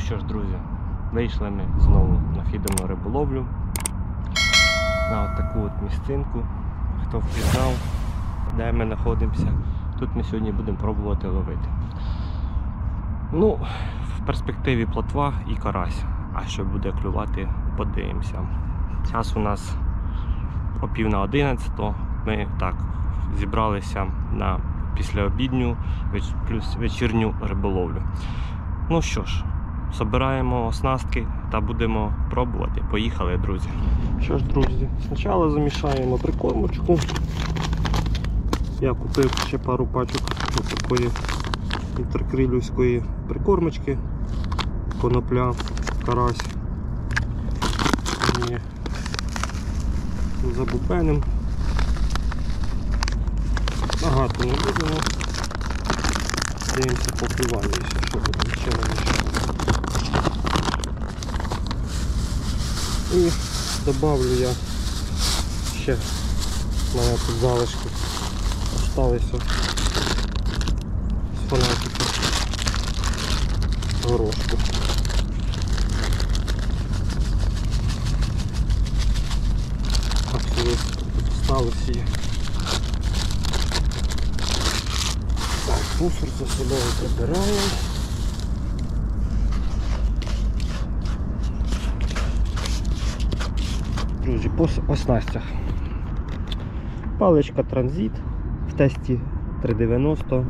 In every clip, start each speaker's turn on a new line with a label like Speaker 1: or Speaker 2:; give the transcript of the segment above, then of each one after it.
Speaker 1: Ну що ж, друзі, вийшли ми знову на фідерну риболовлю. На от таку от місцинку. Хто впізнав, де ми знаходимося. Тут ми сьогодні будемо пробувати ловити. Ну, в перспективі плотва і карась. А що буде клювати, подивимося. Час у нас о пів на 11. Ми так зібралися на післяобідню плюс вечірню риболовлю. Ну що ж, збираємо оснастки та будемо пробувати. Поїхали, друзі. Що ж, друзі, спочатку замішаємо прикормочку. Я купив ще пару пачок такої інтеркрилівської прикормочки. Конопля, карась. І забубеним. Багато не будемо. Дивимося по клюванню, що буде ще раніше. І добавлю я ще мене тут залишки осталися з фанатики горошку. Так, сюди осталось є. Так, мусор за собою прибираємо. Друзі, по оснастях. Паличка транзит в тесті 390,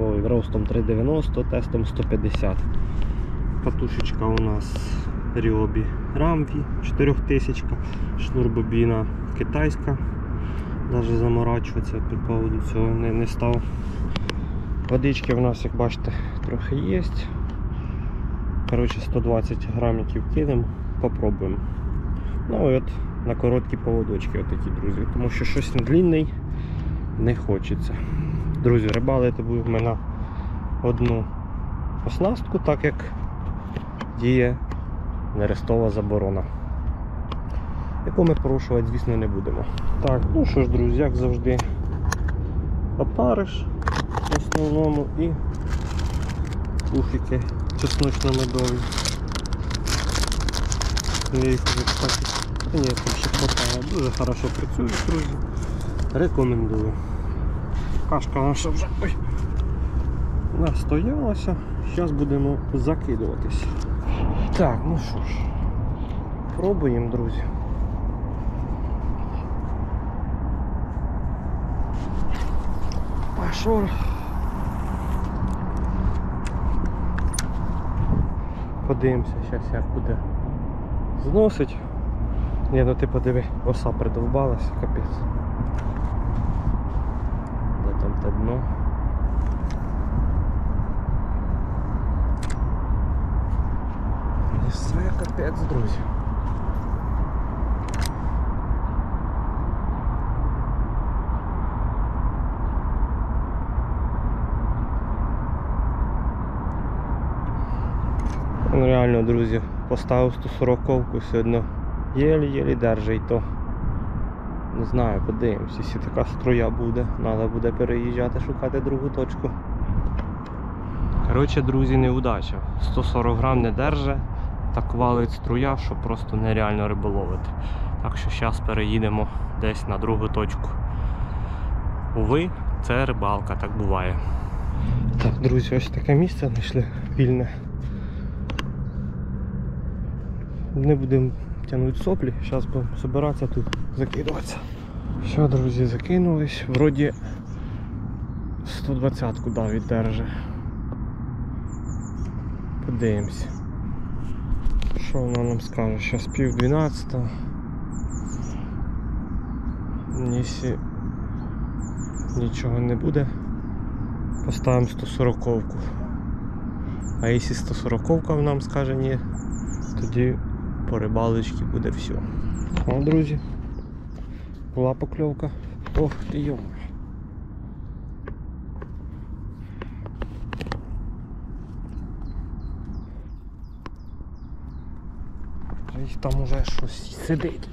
Speaker 1: ой, ростом 390, тестом 150. Катушечка у нас Ryobi Ramvi 4000, шнурбобіна китайська. Навіть заморачуватися по поводу цього не, не став. Водички в нас, як бачите, трохи є. Коротше, 120 грамів кинемо, попробуємо. Ну от на короткі поводочки отакі, друзі. Тому що щось длинний не хочеться. Друзі, рибалити будемо на одну оснастку, так як діє нерестова заборона. Яку ми порушувати, звісно, не будемо. Так, ну що ж, друзі, як завжди, опариш в основному і пуфіки чесночно-медові. Я їх вже, кстати, ні, там ще хватає. Дуже хорошо працюють, друзі. Рекомендую. Кашка наша вже ой, настоялася. Зараз будемо закидуватись. Так, ну що ж, пробуємо, друзі. Пошел. Подивимося зараз як буде зносить. Ні, ну ти подиви, оса придовбалася, капець. Де там те дно? І все капець, друзі. Ну, реально, друзі, поставив 140-ку сьогодні. Єлі-єлі держить то. Не знаю, подивимось, якщо така струя буде, треба буде переїжджати, шукати другу точку. Коротше, друзі, неудача. 140 грам не держи, так валить струя, що просто нереально риболовити. Так що зараз переїдемо десь на другу точку. Уви, це рибалка, так буває. Так, друзі, ось таке місце знайшли вільне. Не будемо тягнути соплі, зараз будемо збиратися тут, закидуватися. Все, друзі, закинулись. Вроді 120-ку дав віддерже. Подивимось. Що вона нам скаже? Зараз пів 12. Якщо нічого не буде, поставимо 140-ку. А якщо 140-ка нам скаже ні, тоді по рибалочці буде все. О, друзі, була покльовка. Ох ти йо. Там уже щось сидить.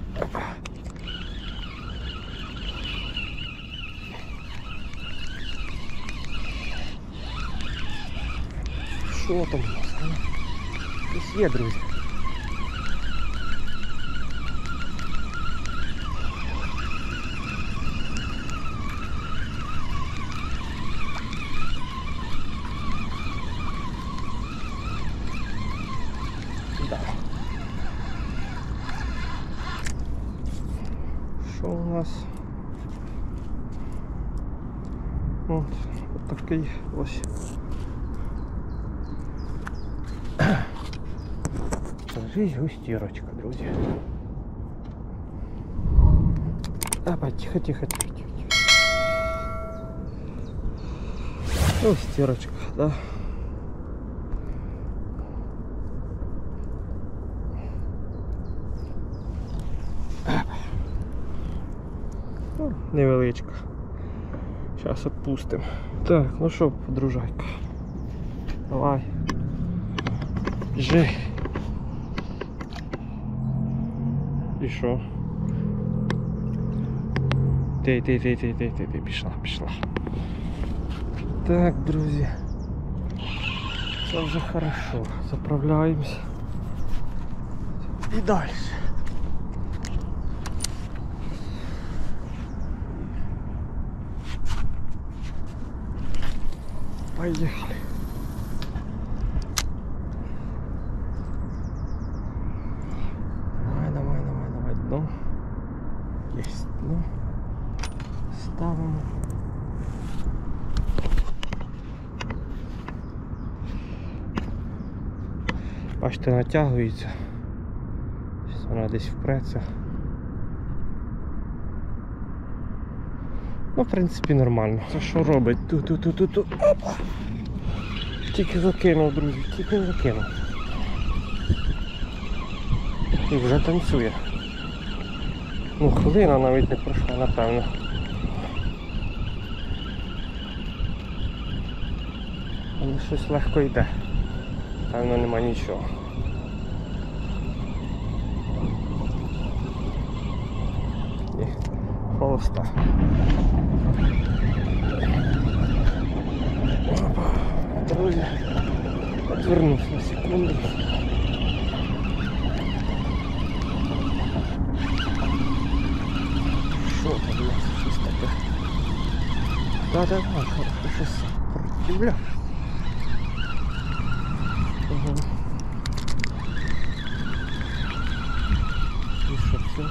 Speaker 1: Що там у нас? Є, друзі. нас? От, от такий ось. Жизнь густірочка, друзі. Давай, тихо, тихо, тихо, тихо. тихо. Густірочка, да. Ну, Невеличка. Зараз відпустимо. Так, ну що, подружайка. Давай. Біжи. І що? Ти, ти, ти, ти, ти, ти, ти, пішла, пішла. Так, друзі. Це вже хорошо. Заправляємось. І далі. Поехали. Давай, давай, давай, давай. Дно. Есть дно. Ставимо. Бачите, натягується. Вона десь впреться. Ну, в принципі, нормально. Це що робить? Ту-ту-ту-ту-ту. Опа! Тільки закинув, друзі, тільки закинув. І вже танцює. Ну, хвилина навіть не пройшла, напевно. Але щось легко йде. Певно нема нічого. Ні, холоста. Опа, друзі. Отвернусь на секунду. Що там у нас щось таке? Да-да-да, щось противля. Ага. І що це?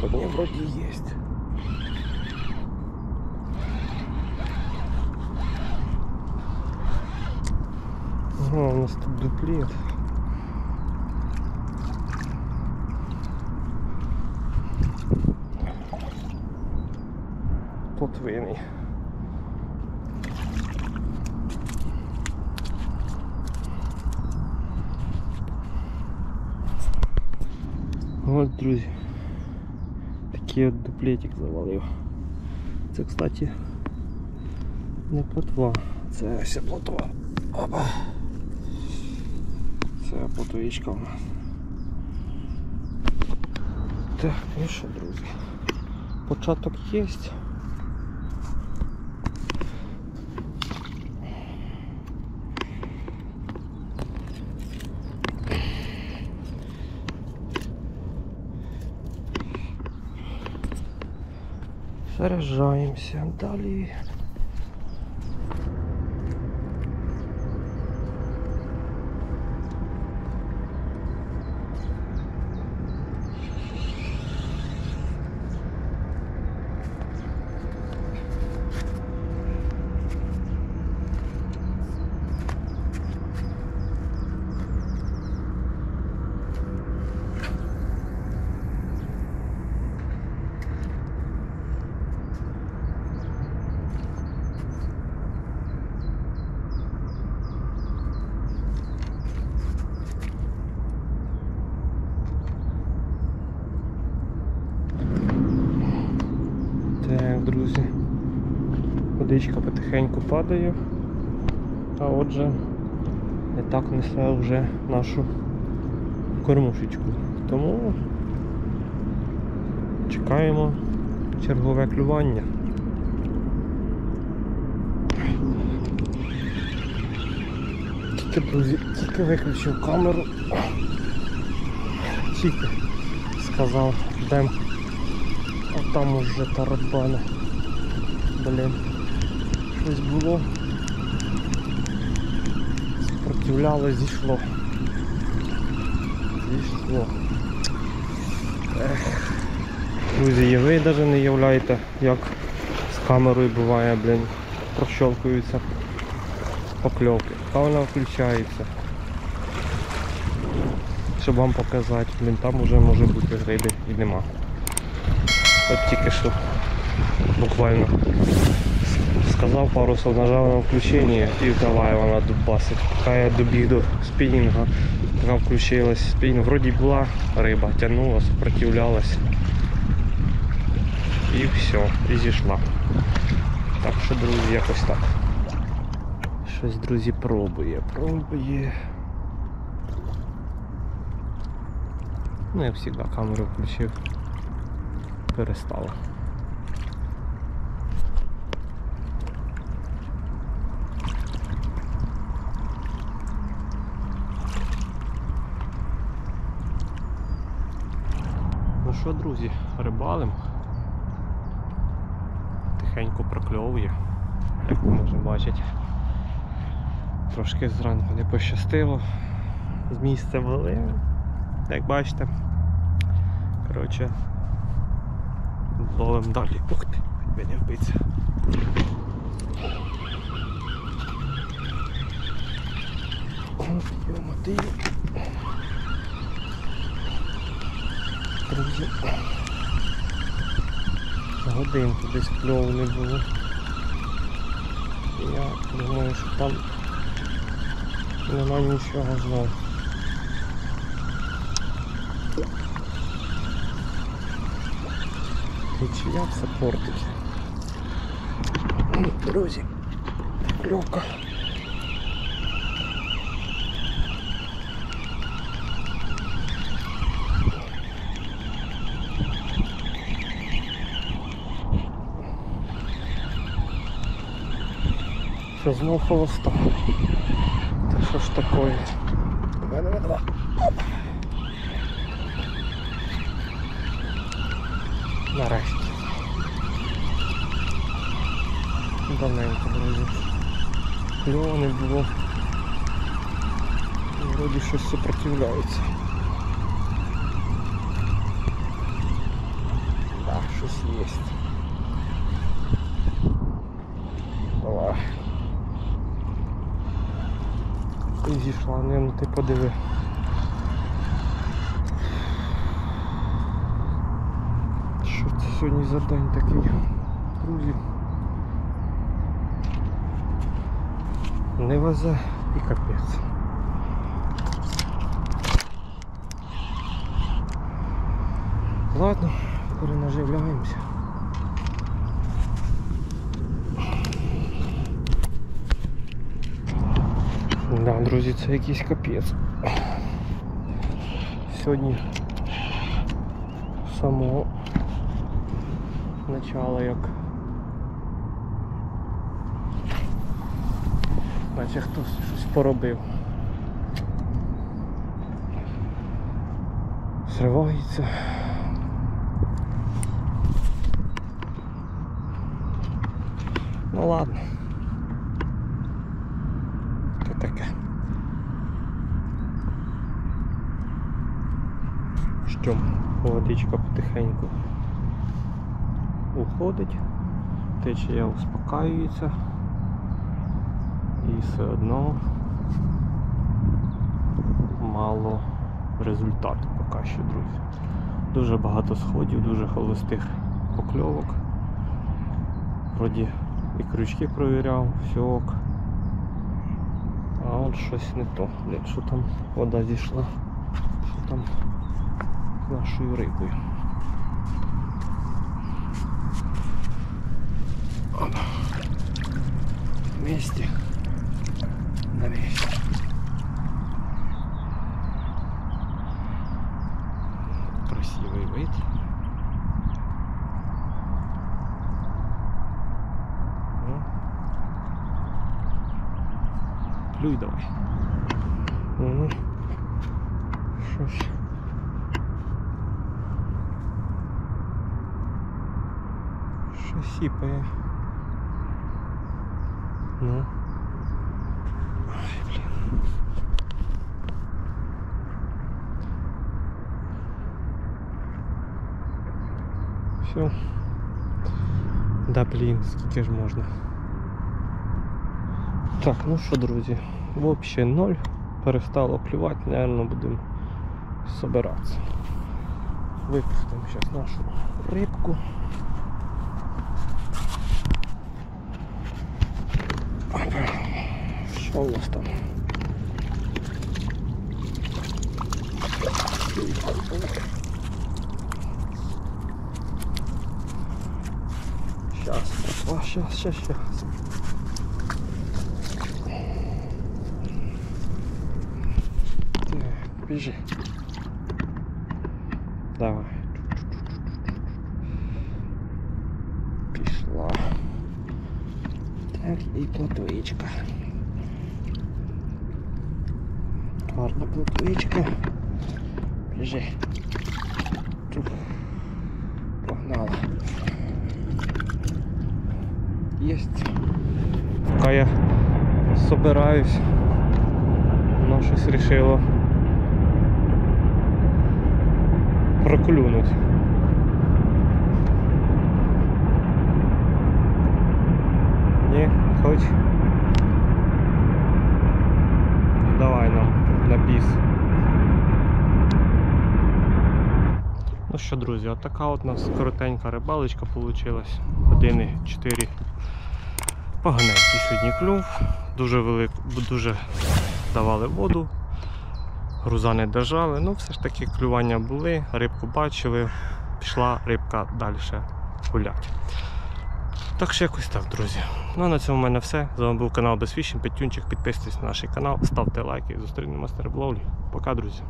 Speaker 1: Тут не вроде есть. Ага, у нас тут дуплет. Плотвиний. От, друзі. Такий от дуплетик завалив. Це, кстати, не плотва, це вся плотва. Опа. Це плотвичка у нас. Так, ну що, друзі. Початок є. Заряджаємося далі. Так, друзі. Водичка потихеньку падає. А отже, не так несе вже нашу кормушечку. Тому чекаємо чергове клювання. Тільки, друзі, тільки виключив камеру. Тільки сказав, йдем. А там уже тарабани. Блін. Щось було. Спротивляло, зійшло. Зійшло. Друзі, і ви навіть не уявляєте, як з камерою буває, блін, прощолкуються покльовки. Та вона включається. Щоб вам показати, блін, там вже може бути риби і нема. От тільки що буквально сказав пару слов, нажав на включення і давай вона дубасить. Поки я добіг до спінінга, поки включилась спінінг, вроді була риба, тягнула, сопротивлялась. І все, і зійшла. Так що, друзі, якось так. Щось, друзі, пробує, пробує. Ну, я завжди камеру включив. Перестала. Що, друзі, рибалим. Тихенько прокльовує, як ви можемо бачити. Трошки зранку не пощастило з місцем, але як бачите. Коротше, ловим далі. Ух ти, мене вбиться. Йомоти. Друзі. Годинку десь кльову не було. Я думаю, що там нема нічого знову. Нічия все портить. Друзі, кльовка. Що знов холоста? Та що ж такое? Давай, давай, давай. Оп. Нарешті. Давненько, друзі. Кльово не було. Вроді щось сопротивляється. Так, щось є. Не, ну ти подиви. Що це сьогодні за день такий, друзі? Не везе і капець. Ладно, перенаживляємося. Да, друзі, це якийсь капець. Сьогодні з самого начала як наче хтось щось поробив. Зривається. Ну ладно. То таке. Що водичка потихеньку уходить, течія успокаюється і все одно мало результату поки що, друзі. Дуже багато сходів, дуже холостих покльовок. Вроді і крючки провіряв, все ок. А от щось не то. Блін, що там вода зійшла, що там нашою рибою. Вместе. На месте. Красивый вид. Плюй давай. Угу. Шось. Щось сіпає. Ну. Ай, блін. Все. Да блін, скільки ж можна. Так, ну що, друзі, взагалі ноль. Перестало клювати, наверное, будемо собиратися. Випустимо зараз нашу рибку. у нас там? Сейчас, о, сейчас, сейчас, сейчас. Так, біжи. Давай. Пішла. Так, і плотвичка. Гарна плотвичка. Біжи. Чух. Погнала. Єсть. Поки я собираюсь, воно щось рішило проклюнуть. Ні, хоч. Ну, Давай нам На біс. Ну що, друзі, от така от у нас коротенька рибалочка вийшла. Години 4 поганенький сьогодні клюв. Дуже велик, дуже давали воду. Груза не держали, ну все ж таки клювання були, рибку бачили, пішла рибка далі гулять. Так що якось так, друзі. Ну а на цьому в мене все. З вами був канал Безфішін, Петюнчик. Підписуйтесь на наш канал, ставте лайки, зустрінемося на риболовлі. Пока, друзі.